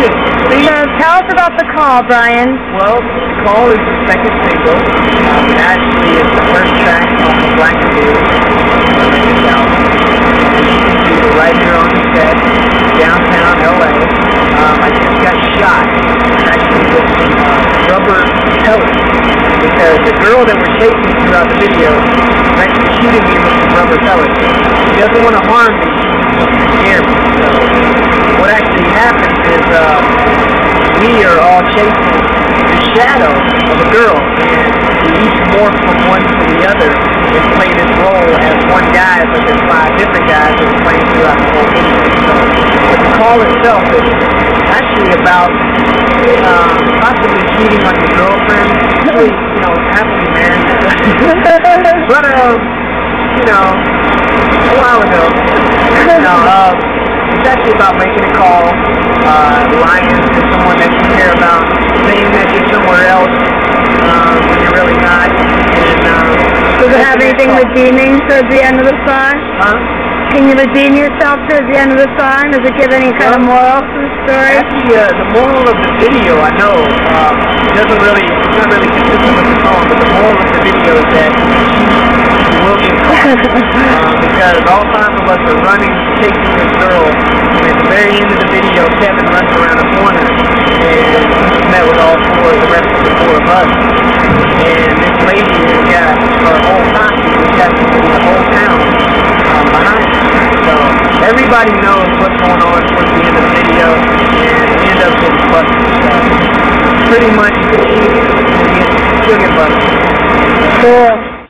you. So tell us about the call, Brian. Well, the Call is the second single. Um, it actually is the first track on the Black and Blue uh, album. You right here on set, downtown LA. Um, I just got shot actually with uh, rubber pellets because the girl that we're chasing throughout the video is actually shooting me with some rubber pellets. She doesn't want to harm me, she wants to scare me. So what actually happens is uh, we are all chasing the shadow of a girl, and we each morph from one to the other and play this role as one guy, but there's five different guys that are playing throughout the whole video. So, the call itself is actually about um, possibly cheating on your girlfriend. Really, you know, happily married. but, um, you know, a while ago. no, um, it's actually about making a call, uh, lying Have anything redeeming towards the end of the song? Huh? Can you redeem yourself towards the end of the song? Does it give any kind of moral to the story? Actually, uh, the moral of the video, I know, um, doesn't really, it's not really consistent with the song, but the moral of the video is that you will get caught. um, because all five of us are running, chasing this girl, and at the very end of the video, Kevin runs around a corner, and everybody knows what's going on towards the end of the video, and end up getting busted. Pretty much, you'll get busted. Cool.